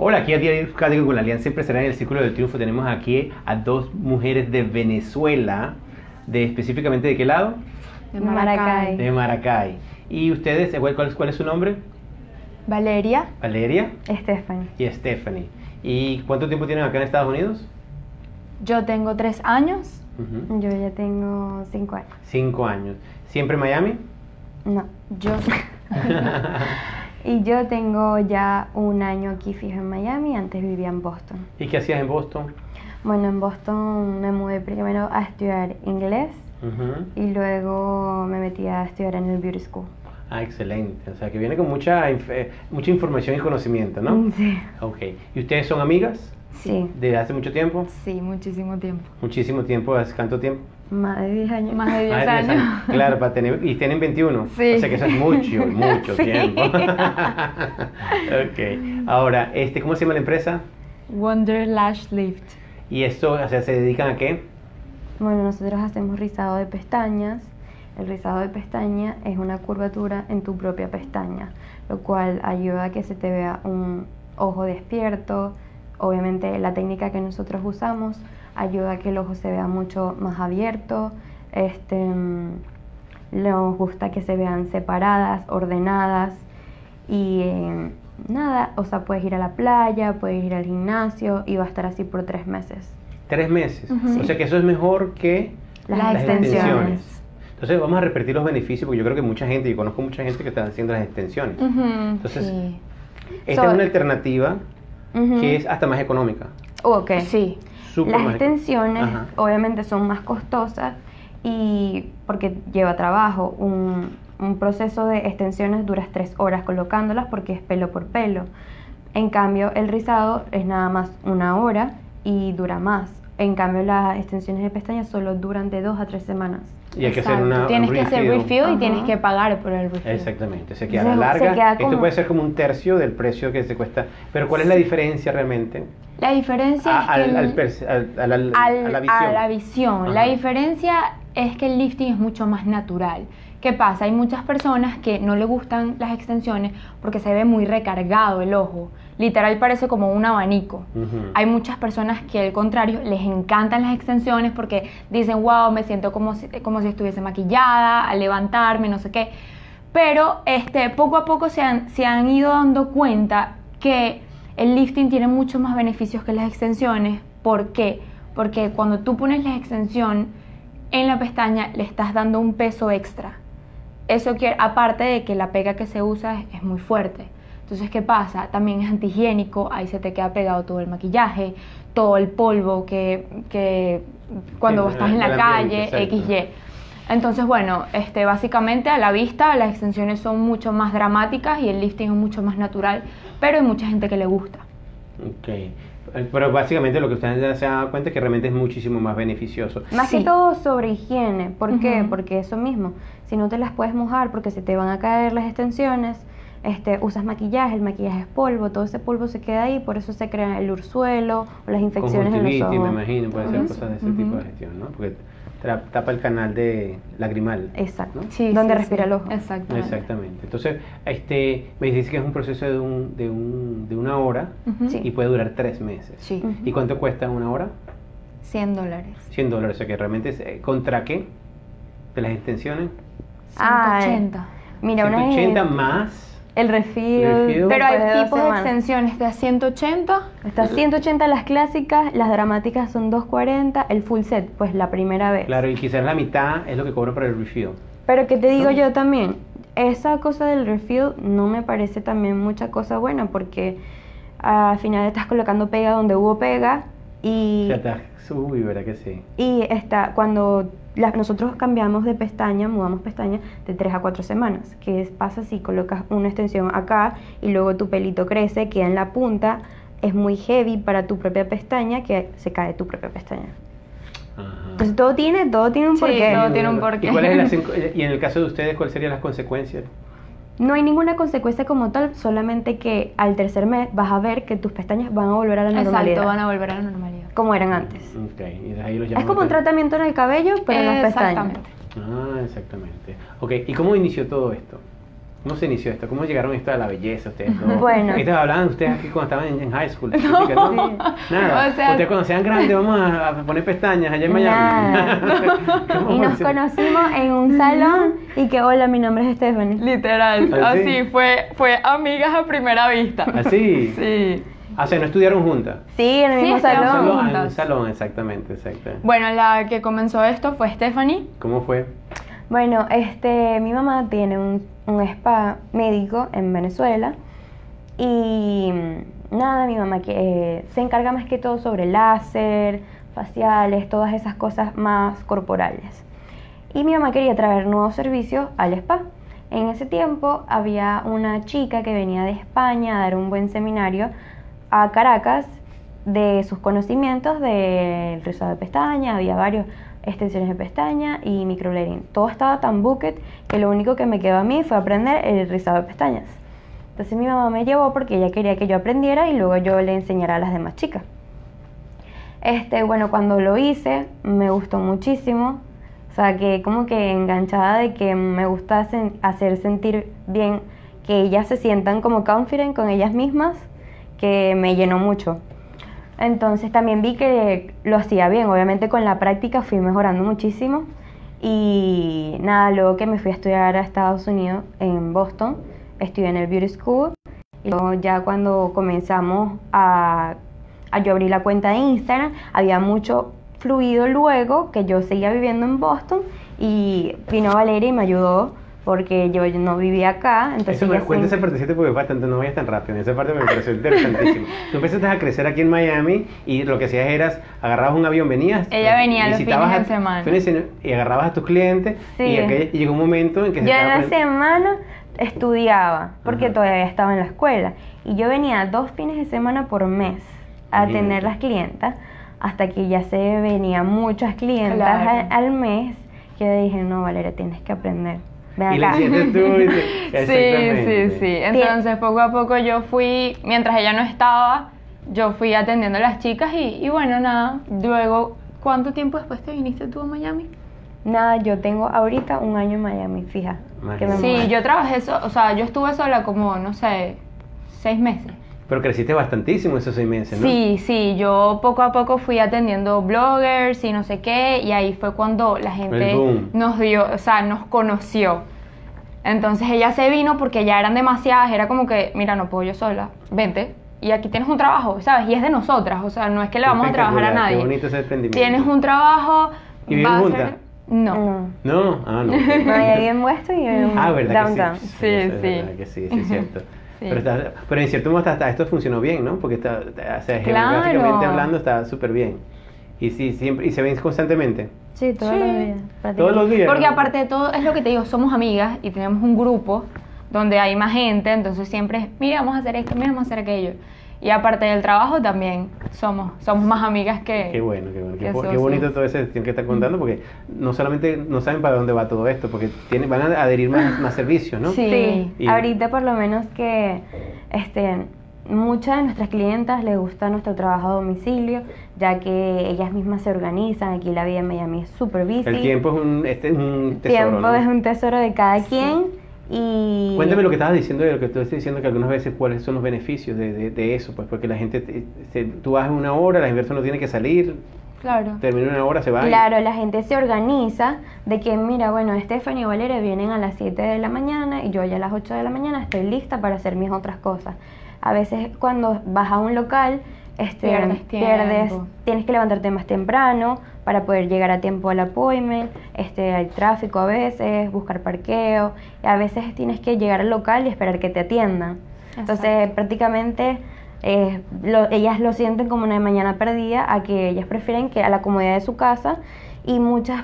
Hola, aquí a Diario con la Alianza Empresarial en el Círculo del Triunfo. Tenemos aquí a dos mujeres de Venezuela, de específicamente de qué lado? De Maracay. De Maracay. ¿Y ustedes, cuál, cuál es- cuál es su nombre? Valeria. Valeria Stephanie. y Stephanie. ¿Y cuánto tiempo tienen acá en Estados Unidos? Yo tengo tres años. Yo ya tengo cinco años. Cinco años. ¿Siempre en Miami? No. Yo. Y yo tengo ya un año aquí fijo en Miami, antes vivía en Boston. ¿Y qué hacías en Boston? Bueno, en Boston me mudé primero a estudiar inglés Ujú. y luego me metí a estudiar en el Beauty School. Ah, excelente. O sea, que viene con mucha, eh, mucha información y conocimiento, ¿no? Sí. Ok. ¿Y ustedes son amigas Sí, desde hace mucho tiempo? Sí, muchísimo tiempo. Muchísimo tiempo. ¿Hace cuánto tiempo? Más de 10 años. Más de 10 Más de 10 años. Claro, para tener, y tienen 21. Sí. O sea que eso es mucho, mucho Sí. tiempo. ok. Ahora, este, ¿cómo se llama la empresa? Wonder Lash Lift. ¿Y esto, o sea, se dedican a qué? Bueno, nosotros hacemos rizado de pestañas. El rizado de pestaña es una curvatura en tu propia pestaña, lo cual ayuda a que se te vea un ojo despierto. Obviamente la técnica que nosotros usamos ayuda a que el ojo se vea mucho más abierto. Este, mm, nos gusta que se vean separadas, ordenadas y eh, nada, o sea, puedes ir a la playa, puedes ir al gimnasio y va a estar así por tres meses. Tres meses. O sea que eso es mejor que Las, Las extensiones. Entonces vamos a repetir los beneficios porque yo creo que mucha gente, y conozco mucha gente que está haciendo las extensiones. Entonces, sí. Esta So- es una alternativa que es hasta más económica. Ok. Sí. Las extensiones Ajá. obviamente son más costosas y porque lleva trabajo. Un, un proceso de extensiones duras tres horas colocándolas porque es pelo por pelo. En cambio, el rizado es nada más una hora y dura más. En cambio, las extensiones de pestañas solo duran de dos a tres semanas. Y hay que hacer una Tienes un que hacer refill. y tienes que pagar por el refill. Exactamente, se queda Se- a la se larga. queda Esto como- puede ser como un tercio del precio que se cuesta. Pero ¿cuál es la diferencia realmente? La diferencia A, es que al, el- al perce- al- a la, al- a la visión. a la visión. La diferencia es que el lifting es mucho más natural. ¿Qué pasa? Hay muchas personas que no le gustan las extensiones porque se ve muy recargado el ojo. Literal parece como un abanico. Hay muchas personas que al contrario les encantan las extensiones porque dicen, wow, me siento como si, como si estuviese maquillada, al levantarme, no sé qué. Pero este, poco a poco se han, se han ido dando cuenta que el lifting tiene muchos más beneficios que las extensiones. ¿Por qué? Porque cuando tú pones la extensión en la pestaña le estás dando un peso extra. Eso quiere, aparte de que la pega que se usa es, es muy fuerte. Entonces, ¿qué pasa? También es antihigiénico, ahí se te queda pegado todo el maquillaje, todo el polvo que, que cuando Sí, estás en la calle. XY. Entonces, bueno, este, básicamente a la vista las extensiones son mucho más dramáticas y el lifting es mucho más natural, pero hay mucha gente que le gusta. Ok. Eh, Pero básicamente lo que ustedes ya se han dado cuenta es que realmente es muchísimo más beneficioso. Más Sí. que todo sobre higiene. ¿Por qué? Porque eso mismo. Si no te las puedes mojar porque se te van a caer las extensiones, este, usas maquillaje, el maquillaje es polvo, todo ese polvo se queda ahí, por eso se crea el ursuelo o las infecciones en los ojos. me imagino, puede ser cosas de ese tipo de gestión, ¿no? Porque tapa el canal de lagrimal. Exacto. ¿no? Sí, Donde sí, respira sí. el ojo. Exactamente. Exactamente. Entonces, este, me dice que es un proceso de, un, de, un, de una hora Ujú. Sí. y puede durar tres meses. Sí, Ujú. ¿Y cuánto cuesta una hora? 100 dólares. 100 dólares. O sea que realmente es eh, contra qué? De las extensiones. Ah, 180. Mira, una 180 es más. El refill. Pero de hay dos tipos de extensiones de a 180. Está 180 las clásicas, las dramáticas son 240, el full set, pues la primera vez. Claro, y quizás la mitad es lo que cobro para el refill. Pero que te digo ¿No? yo también, esa cosa del refill no me parece también mucha cosa buena porque al final estás colocando pega donde hubo pega y, O sea, te- Uy, ¿verdad que sí? y está, cuando la- nosotros cambiamos de pestaña, mudamos pestaña de 3 a 4 semanas, que es- pasa si colocas una extensión acá y luego tu pelito crece, queda en la punta, es muy heavy para tu propia pestaña que se cae tu propia pestaña. Ajá. Entonces todo tiene, todo tiene un Sí, porqué. todo tiene un porqué. ¿Y, cuál es la sen- y en el caso de ustedes, cuáles serían las consecuencias? No hay ninguna consecuencia como tal, solamente que al tercer mes vas a ver que tus pestañas van a volver a la normalidad, Exacto, van a volver a la normalidad. como eran antes. Ok, y de ahí lo Es como un tratamiento en el cabello, pero en las pestañas. Exactamente. Ah, exactamente. Ok, ¿y cómo inició todo esto? ¿Cómo se inició esto? ¿Cómo llegaron a esto de la belleza ustedes? Bueno. Ustedes hablaban ustedes aquí cuando estaban en, en high school. ¿no? Nada. O sea- ustedes cuando sean grandes vamos a, a poner pestañas allá en Miami. Nada. ¿Cómo Y nos funciona? conocimos en un salón y que hola, mi nombre es Stephanie. Literal, ¿Ah, sí? así fue, fue amigas a primera vista. ¿Así? Sí. Ah, o sea, no estudiaron juntas. Sí, en el mismo salón. En un salón, exactamente, exacto. Bueno, la que comenzó esto fue Stephanie. ¿Cómo fue? Bueno, este, mi mamá tiene un, un spa médico en Venezuela y mm, nada, mi mamá que eh, se encarga más que todo sobre láser, faciales, todas esas cosas más corporales. Y mi mamá quería traer nuevos servicios al spa. En ese tiempo había una chica que venía de España a dar un buen seminario a Caracas de sus conocimientos del rizado de pestaña, había varios extensiones de pestaña y microblading. Todo estaba tan bucket que lo único que me quedó a mí fue aprender el rizado de pestañas. Entonces mi mamá me llevó porque ella quería que yo aprendiera y luego yo le enseñara a las demás chicas. Este, bueno, cuando lo hice me gustó muchísimo. O sea, que como que enganchada de que me gusta hacer sentir bien que ellas se sientan como confident con ellas mismas, que me llenó mucho. Entonces también vi que lo hacía bien, obviamente con la práctica fui mejorando muchísimo. Y nada, luego que me fui a estudiar a Estados Unidos, en Boston, estudié en el Beauty School. Y luego ya cuando comenzamos a, yo abrir la cuenta de Instagram, había mucho fluido luego que yo seguía viviendo en Boston y vino Valeria y me ayudó porque yo no vivía acá, entonces Eso cuenta esa partecita porque bastante, no vayas tan rápido. En esa parte me pareció interesantísimo. Tú empezaste a crecer aquí en Miami y lo que hacías era agarrabas un avión, venías. Ella venía los visitabas fines de a- semana. fines de semana y agarrabas a tus clientes Sí. y, aquella- y llegó un momento en que se Yo en la semana estudiaba porque Ajá. todavía estaba en la escuela y yo venía dos fines de semana por mes a atender las clientas hasta que ya se venían muchas clientas Claro. al, al mes que yo dije no Valeria tienes que aprender Y tú. te- Sí, sí, sí. Entonces poco a poco yo fui, mientras ella no estaba, yo fui atendiendo a las chicas y, y bueno, nada. Luego, ¿cuánto tiempo después te viniste tú a Miami? nada yo tengo ahorita un año en Miami fija que me. Sí, yo trabajé, so- o sea, yo estuve sola como, no sé, seis meses. Pero creciste bastantísimo esos seis meses, ¿no? Sí, sí, yo poco a poco fui atendiendo bloggers y no sé qué, y ahí fue cuando la gente nos dio, o sea, nos conoció. Entonces ella se vino porque ya eran demasiadas, era como que, mira, no puedo yo sola, vente, y aquí tienes un trabajo, ¿sabes? Y es de nosotras, o sea, no es que le vamos a trabajar a nadie. Qué bonito ese emprendimiento. Tienes un trabajo, ¿Y viven juntas? ser- No. no No, ah, no. vive en Weston y en Ah, ¿verdad downtown que sí? Sí, sí. verdad que sí, sí es cierto. Sí. Pero, está- pero en cierto modo hasta, hasta esto funcionó bien, ¿no? Porque está, o sea, Claro. geográficamente hablando está súper bien. Y sí, siempre, y se ven constantemente. sí todos Sí. los días Todos los días. Porque aparte de todo, es lo que te digo, somos amigas y tenemos un grupo donde hay más gente, entonces siempre es, mira, vamos a hacer esto, mira, vamos a hacer aquello. Y aparte del trabajo también somos, somos más amigas que... Qué bueno, qué bueno. Qué, bonito todo ese que está contando, porque no solamente no saben para dónde va todo esto, porque tienen, van a adherir más, más servicios, ¿no? Sí. Sí, Y- ahorita por lo menos que este, muchas de nuestras clientas les gusta nuestro trabajo a domicilio, ya que ellas mismas se organizan. Aquí la vida en Miami es súper busy. El tiempo es un, este es un El tesoro. tiempo ¿no? es un tesoro de cada quien. Y Cuéntame lo que estabas diciendo de lo que tú estás diciendo, que algunas veces cuáles son los beneficios de, de- de eso, pues porque la gente, te- se- tú vas una hora, la inversión no tiene que salir, Claro. termina una hora, se va. y- Claro, la gente se organiza de que, mira, bueno, Stephanie y Valeria vienen a las 7 de la mañana y yo ya a las 8 de la mañana estoy lista para hacer mis otras cosas. A veces cuando vas a un local, este, Pierdes tienes que levantarte más temprano para poder llegar a tiempo al appointment, este, hay tráfico a veces, buscar parqueo, y a veces tienes que llegar al local y esperar que te atiendan. Entonces, prácticamente eh, lo- ellas lo sienten como una mañana perdida, a que ellas prefieren que a la comodidad de su casa y muchas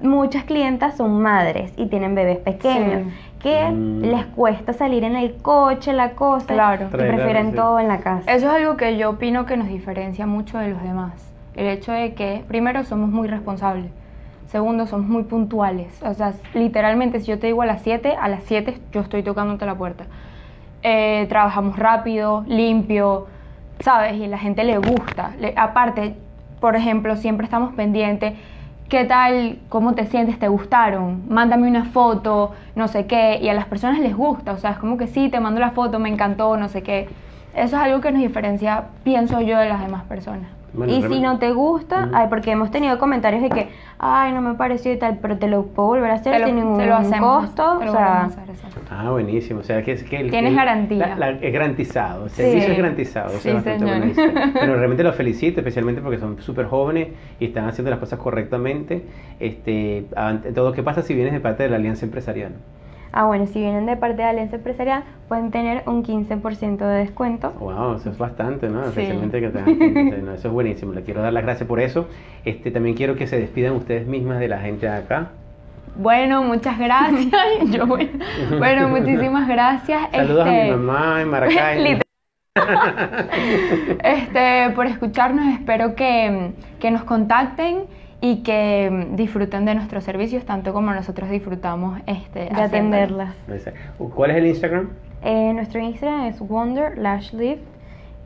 muchas clientas son madres y tienen bebés pequeños Sí. Que Mm. les cuesta salir en el coche, la cosa, Claro. y prefieren sí. todo en la casa. Eso es algo que yo opino que nos diferencia mucho de los demás. El hecho de que, primero, somos muy responsables. Segundo, somos muy puntuales. O sea, literalmente, si yo te digo a las 7, a las 7 yo estoy tocándote la puerta. Eh, trabajamos rápido, limpio, ¿sabes? Y a la gente le gusta. Le- aparte, por ejemplo, siempre estamos pendientes ¿qué tal? ¿Cómo te sientes? ¿Te gustaron? Mándame una foto, no sé qué. Y a las personas les gusta, o sea, es como que sí, te mando la foto, me encantó, no sé qué. Eso es algo que nos diferencia, pienso yo, de las demás personas. Bueno, y si no te gusta, ay, porque hemos tenido comentarios de que, ay, no me pareció y tal, pero te lo puedo volver a hacer lo, sin ningún te lo hacemos, costo. te lo o sea, hacer. Ah, buenísimo. O sea, que es que el, Tienes el- garantía. la- la- es garantizado. El Sí. servicio es garantizado. Sí, es bastante señor. buenísimo. Bueno, realmente los felicito, especialmente porque son súper jóvenes y están haciendo las cosas correctamente. Este, ante todo, ¿qué pasa si vienes de parte de la alianza empresarial? Ah, bueno, si vienen de parte de Alianza Empresarial, pueden tener un 15% de descuento. Wow, eso es bastante, ¿no? Sí. Especialmente que te- no, eso es buenísimo. Le quiero dar las gracias por eso. Este, también quiero que se despidan ustedes mismas de la gente de acá. Bueno, muchas gracias. Yo, bueno, bueno, muchísimas gracias. Saludos a Este, mi mamá en Maracay. Literal. este, por escucharnos. Espero que, que nos contacten y que disfruten de nuestros servicios tanto como nosotros disfrutamos este, De atenderlas. ¿Cuál es el Instagram? Eh, nuestro Instagram es Wonder Lash Lift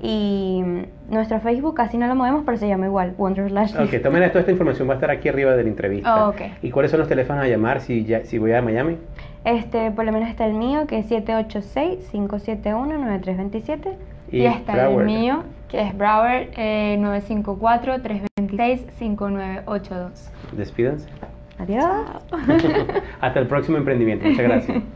y mm, nuestro Facebook casi no lo movemos, pero se llama igual, Wonder Lash Lift. Ok, tomen toda esta información, va a estar aquí arriba de la entrevista. Oh, ok. ¿Y cuáles son los teléfonos a llamar si, ya, si voy a Miami? Este, por lo menos está el mío, que es 786-571-9327. Y está Broward. el mío, que es Brower eh, 954-326-5982. Despídanse. Adiós. Hasta el próximo emprendimiento. Muchas gracias.